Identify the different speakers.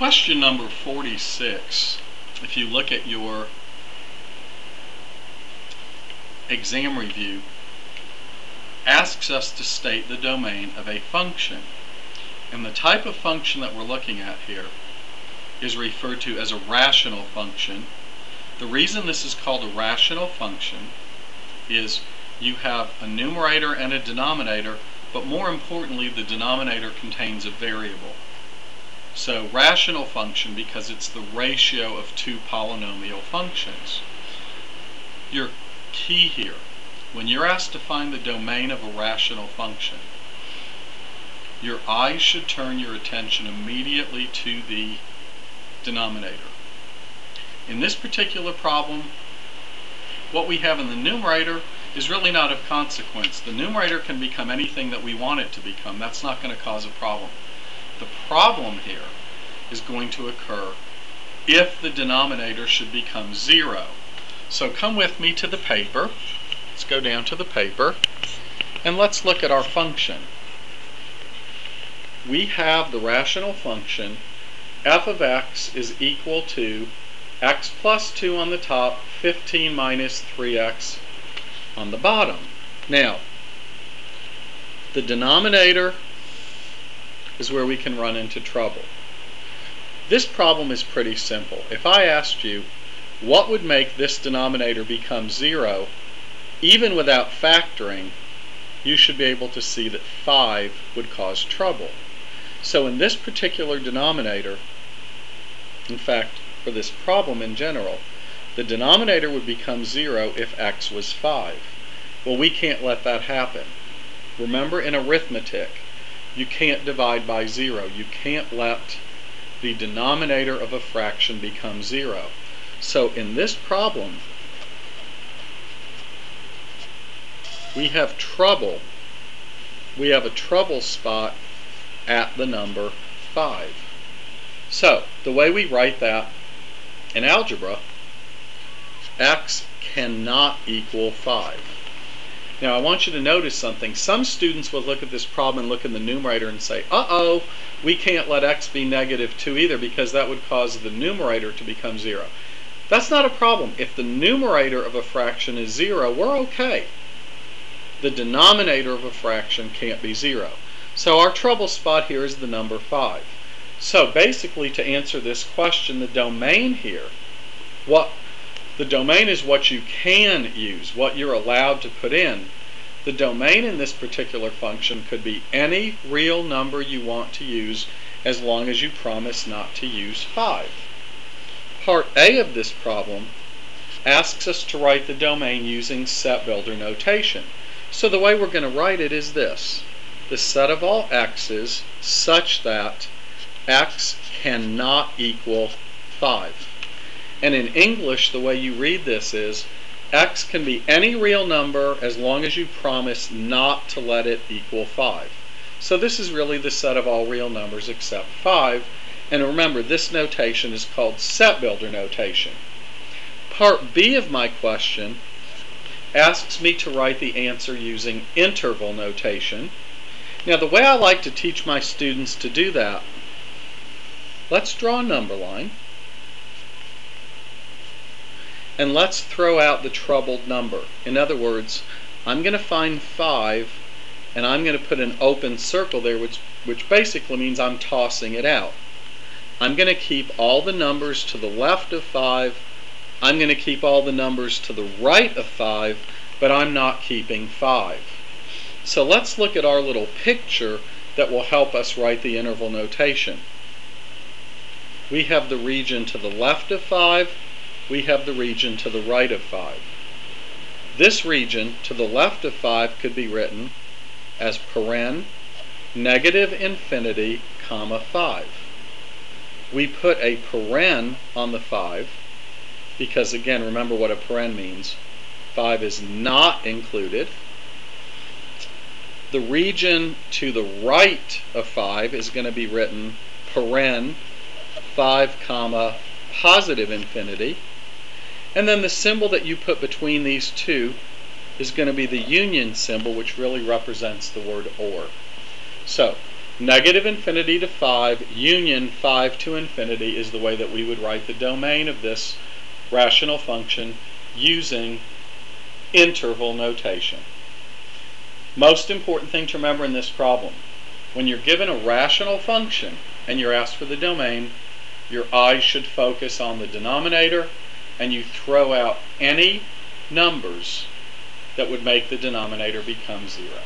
Speaker 1: Question number 46, if you look at your exam review, asks us to state the domain of a function. And the type of function that we're looking at here is referred to as a rational function. The reason this is called a rational function is you have a numerator and a denominator, but more importantly, the denominator contains a variable. So rational function because it's the ratio of two polynomial functions. Your key here, when you're asked to find the domain of a rational function, your eyes should turn your attention immediately to the denominator. In this particular problem, what we have in the numerator is really not of consequence. The numerator can become anything that we want it to become. That's not going to cause a problem. The problem here is going to occur if the denominator should become 0. So come with me to the paper. Let's go down to the paper and let's look at our function we have the rational function f of x is equal to x plus 2 on the top, 15 minus 3x on the bottom. Now, the denominator is where we can run into trouble. This problem is pretty simple. If I asked you what would make this denominator become 0, even without factoring, you should be able to see that 5 would cause trouble. So in this particular denominator, in fact, for this problem in general, the denominator would become 0 if x was 5. Well, we can't let that happen. Remember, in arithmetic, you can't divide by 0. You can't let the denominator of a fraction become 0. So in this problem, we have trouble. We have a trouble spot at the number 5. So, the way we write that in algebra, x cannot equal 5. Now, I want you to notice something. Some students will look at this problem and look in the numerator and say, uh-oh, we can't let x be negative 2 either because that would cause the numerator to become 0. That's not a problem. If the numerator of a fraction is 0, we're okay. The denominator of a fraction can't be 0. So our trouble spot here is the number 5. So basically to answer this question, the domain here, what the domain is what you can use, what you're allowed to put in. The domain in this particular function could be any real number you want to use as long as you promise not to use 5. Part A of this problem asks us to write the domain using set builder notation. So the way we're going to write it is this the set of all x's such that x cannot equal 5. And in English, the way you read this is x can be any real number as long as you promise not to let it equal 5. So this is really the set of all real numbers except 5. And remember, this notation is called set builder notation. Part B of my question asks me to write the answer using interval notation. Now the way I like to teach my students to do that, let's draw a number line and let's throw out the troubled number. In other words, I'm going to find 5 and I'm going to put an open circle there which, which basically means I'm tossing it out. I'm going to keep all the numbers to the left of 5. I'm going to keep all the numbers to the right of 5, but I'm not keeping 5. So let's look at our little picture that will help us write the interval notation. We have the region to the left of 5, we have the region to the right of 5. This region to the left of 5 could be written as paren negative infinity comma 5. We put a paren on the 5 because again remember what a paren means. 5 is not included the region to the right of 5 is going to be written paren 5 comma positive infinity. And then the symbol that you put between these two is going to be the union symbol, which really represents the word or. So, Negative infinity to 5, union 5 to infinity is the way that we would write the domain of this rational function using interval notation. Most important thing to remember in this problem, when you're given a rational function and you're asked for the domain, your eyes should focus on the denominator and you throw out any numbers that would make the denominator become 0.